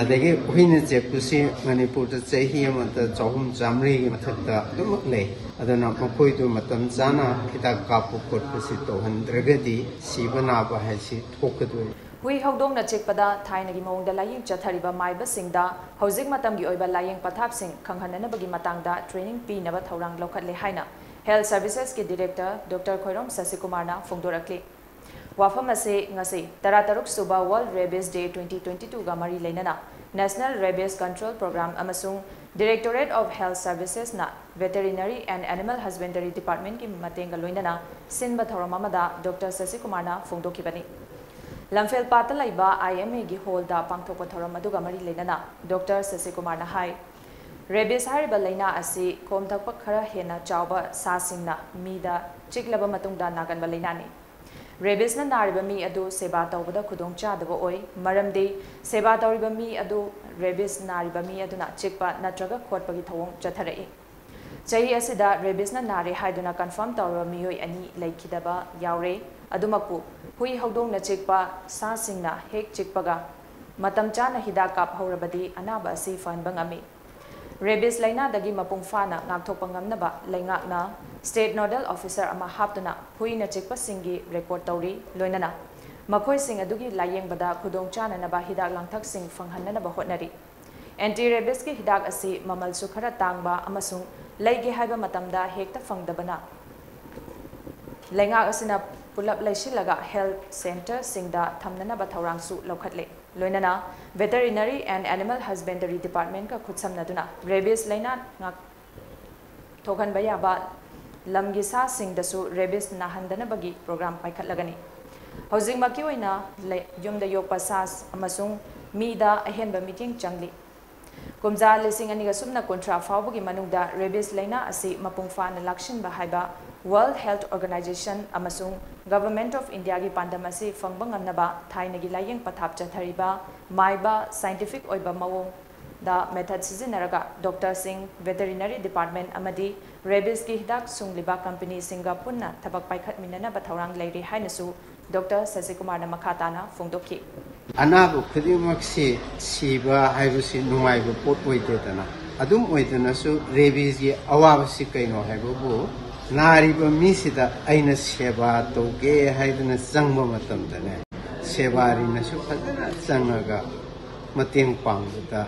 ꯑꯗꯒꯤ ꯍꯨꯏꯅ ꯆꯤꯛꯄꯁꯤ ꯃꯅꯤꯄꯨꯔꯗ ꯆꯍꯤ ꯑꯃꯗ ꯆꯍꯨꯝ ꯆꯥꯝꯃꯔꯤꯒꯤ ꯃꯊꯛꯇ ꯑꯗꯨꯃꯛ ꯂꯩ ꯑꯗꯨꯅ ꯃꯈꯣꯏꯗꯨ ꯃꯇꯝ ꯆꯥꯅ ꯍꯤꯗꯥꯛ ꯀꯥꯞꯄ ꯈꯣꯠꯄꯁꯤ ꯇꯧꯍꯟꯗ꯭ꯔꯒꯗꯤ ꯁꯤꯕ ꯅꯥꯕ ꯍꯥꯏꯁꯤ ꯊꯣꯛꯀꯗꯣꯏ hui hongdongna chikpada thainagi mawngda laying chathariba maibasingda hojik matamgi oiba laying pathapsing khanghananabagi matangda training pinaba thorang lokhatle haina health services ki director dr khoirom sasikumarna वाफम से तरह तरुक सुब World Rabies Day twenty twenty National Rabies Control Programme Directorate of Health Services ना Veterinary and Animal Husbandry Department की मतंग लोनना सिंब थोम डॉक्टर शशिकुमार फोंदी लंफेल पात आई एम ए की हॉल पाथोप थोम मरी लेना डॉक्टर शशिकुमार है रेबीज हैना कोम थप खर हेन चाव सा चिग्लब नागन लेना ꯔꯦꯕꯤꯁꯅ ꯅꯥꯔꯤꯕ ꯃꯤ ꯑꯗꯨ ꯁꯦꯕꯥ ꯇꯧꯕꯗ ꯈꯨꯗꯣꯡꯆꯥꯗꯕ ꯑꯣꯏ ꯃꯔꯝꯗꯤ ꯁꯦꯕꯥ ꯇꯧꯔꯤꯕ ꯃꯤ ꯑꯗꯨ ꯔꯦꯕꯤꯁ ꯅꯥꯔꯤꯕ ꯃꯤ ꯑꯗꯨꯅ ꯆꯤꯛꯄ ꯅꯠꯇ꯭ꯔꯒ ꯈꯣꯠꯄꯒꯤ ꯊꯧꯑꯣꯡ ꯆꯠꯊꯔꯛꯏ ꯆꯍꯤ ꯑꯁꯤꯗ ꯔꯦꯕꯤꯁꯅ ꯅꯥꯔꯦ ꯍꯥꯏꯗꯨꯅ ꯀꯟꯐꯥꯔꯝ ꯇꯧꯔꯕ ꯃꯤꯑꯣꯏ ꯑꯅꯤ ꯂꯩꯈꯤꯗꯕ ꯌꯥꯎꯔꯦ ꯑꯗꯨꯃꯛꯄꯨ ꯍꯨꯏ ꯍꯧꯗꯣꯡꯅ ꯆꯤꯛꯄ ꯁꯥꯁꯤꯡꯅ ꯍꯦꯛ ꯆꯤꯛꯄꯒ ꯃꯇꯝ ꯆꯥꯅ ꯍꯤꯗꯥꯛ ꯀꯥꯞꯍꯧꯔꯕꯗꯤ ꯑꯅꯥꯕ ꯑꯁꯤ ꯐꯍꯟꯕ ꯉꯝꯃꯤ ꯔꯦꯕꯤꯁ ꯂꯩꯅꯥꯗꯒꯤ ꯃꯄꯨꯡ ꯐꯥꯅ ꯉꯥꯛꯊꯣꯛꯄ ꯉꯝꯅꯕ ꯂꯩꯉꯥꯛꯅ mapung fana ngak thok pangam na ba laingak na state nodal officer ama haptuna hui na chikpa singi record tawri loinana makhoi sing adugi layeng bada khudong chana na ba hidak langthak sing fanghan na ba hotnari anti rabies ki hidak लमगीसासिंगदसु rabies नाहंदन बगी programme पाइखलगनी हौजिंग मकी ओइना युम the meeting चंगली कुमजा लिसिंग अनिगा सुमना कॉन्ट्रा फाउबो की मनुंगदा रेबिस लेना असि मपुंग फान वर्ल्ड हेल्थ ऑर्गेनाइजेशन अमसुंग गवर्नमेंट ऑफ़ इंडिया की पांडम असि फंगबंग अनबा थाइनगी लायंग पथाप चथरीबा माइबा scientific ओइबा amasung mida ahenba meeting changli kumja lising aniga sumna kontra fawbagi manungda rabies laina asi mapung fana lakshin ba haiba World Health Organization amasung Government of India gi pandam asi fangbang amnaba thaina gi layeng pathap chathariba maiba scientific oiba mawong da method sizinaraga Dr. Singh Veterinary Department amadi rabies gi hidak sungliba company singa punna thabak paikhat minana ba thawrang leiri hainasu Dr. Sasikumar na makhatana phongdokhi ꯑꯅꯥꯕ ꯈꯨꯗꯤꯡꯃꯛꯁꯤ ꯁꯤꯕ ꯍꯥꯏꯕꯁꯤ ꯅꯨꯡꯉꯥꯏꯕ ꯄꯣꯠ ꯑꯣꯏꯗꯦꯗꯅ ꯑꯗꯨꯝ ꯑꯣꯏꯗꯅꯁꯨ ꯔꯦꯕꯤꯁꯒꯤ ꯑꯋꯥꯕꯁꯤ ꯀꯩꯅꯣ ꯍꯥꯏꯕꯕꯨ ꯅꯥꯔꯤꯕ ꯃꯤꯁꯤꯗ ꯑꯩꯅ ꯁꯦꯕꯥ ꯇꯧꯒꯦ ꯍꯥꯏꯗꯅ ꯆꯪꯕ ꯃꯇꯝꯗꯅꯦ ꯁꯦꯕꯥꯔꯤꯅꯁꯨ ꯐꯖꯅ ꯆꯪꯉꯒ ꯃꯇꯦꯡ ꯄꯥꯡꯕꯗ